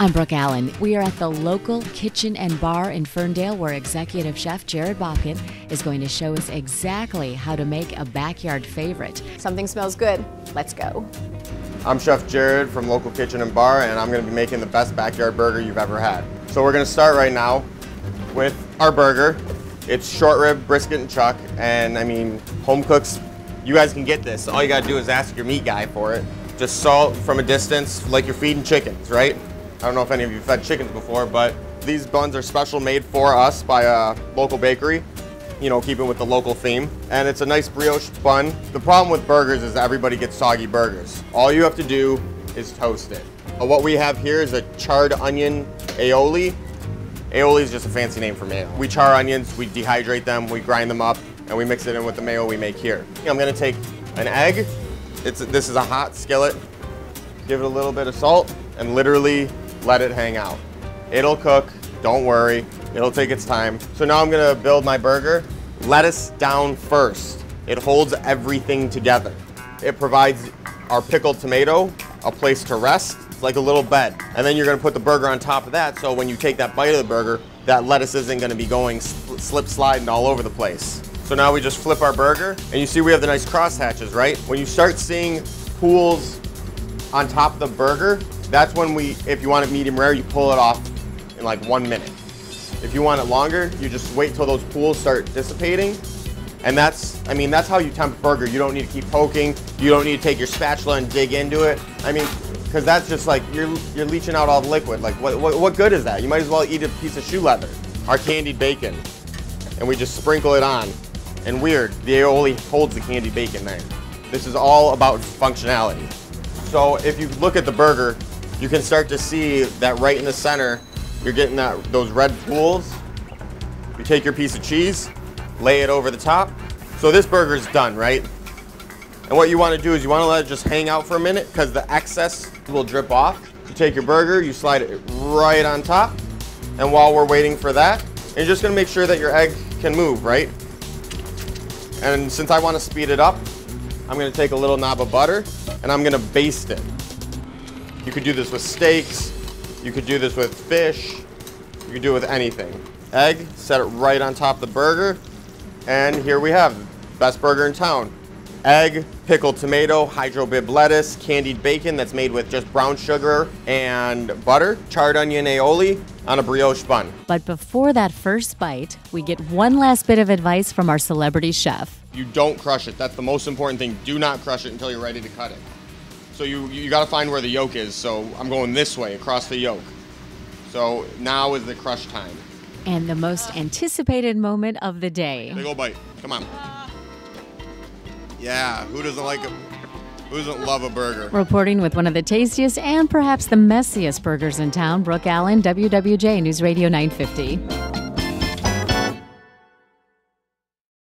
I'm Brooke Allen. We are at the local kitchen and bar in Ferndale where executive chef Jared Bobkin is going to show us exactly how to make a backyard favorite. Something smells good. Let's go. I'm Chef Jared from Local Kitchen and Bar, and I'm gonna be making the best backyard burger you've ever had. So we're gonna start right now with our burger. It's short rib, brisket, and chuck, and I mean, home cooks, you guys can get this. All you gotta do is ask your meat guy for it. Just salt from a distance, like you're feeding chickens, right? I don't know if any of you have fed chickens before, but these buns are special made for us by a local bakery, you know, keeping with the local theme. And it's a nice brioche bun. The problem with burgers is everybody gets soggy burgers. All you have to do is toast it. What we have here is a charred onion aioli. Aioli is just a fancy name for mayo. We char onions, we dehydrate them, we grind them up, and we mix it in with the mayo we make here. I'm gonna take an egg. It's, this is a hot skillet. Give it a little bit of salt and literally let it hang out. It'll cook, don't worry, it'll take its time. So now I'm gonna build my burger. Lettuce down first. It holds everything together. It provides our pickled tomato a place to rest, it's like a little bed. And then you're gonna put the burger on top of that so when you take that bite of the burger, that lettuce isn't gonna be going slip sliding all over the place. So now we just flip our burger and you see we have the nice cross hatches, right? When you start seeing pools on top of the burger, that's when we, if you want it medium rare, you pull it off in like one minute. If you want it longer, you just wait till those pools start dissipating. And that's, I mean, that's how you temp a burger. You don't need to keep poking. You don't need to take your spatula and dig into it. I mean, because that's just like, you're, you're leaching out all the liquid. Like, what, what, what good is that? You might as well eat a piece of shoe leather. Our candied bacon. And we just sprinkle it on. And weird, the aioli holds the candied bacon there. This is all about functionality. So if you look at the burger, you can start to see that right in the center, you're getting that those red pools. You take your piece of cheese, lay it over the top. So this burger's done, right? And what you want to do is you want to let it just hang out for a minute because the excess will drip off. You take your burger, you slide it right on top. And while we're waiting for that, you're just going to make sure that your egg can move, right? And since I want to speed it up, I'm going to take a little knob of butter and I'm going to baste it. You could do this with steaks. You could do this with fish. You could do it with anything. Egg, set it right on top of the burger. And here we have the best burger in town. Egg, pickled tomato, hydro Bibb lettuce, candied bacon that's made with just brown sugar and butter, charred onion aioli on a brioche bun. But before that first bite, we get one last bit of advice from our celebrity chef. You don't crush it. That's the most important thing. Do not crush it until you're ready to cut it. So you you got to find where the yolk is. So I'm going this way across the yolk. So now is the crush time. And the most anticipated moment of the day. Big ol' bite. Come on. Yeah. Who doesn't like a Who doesn't love a burger? Reporting with one of the tastiest and perhaps the messiest burgers in town, Brooke Allen, WWJ News Radio 950.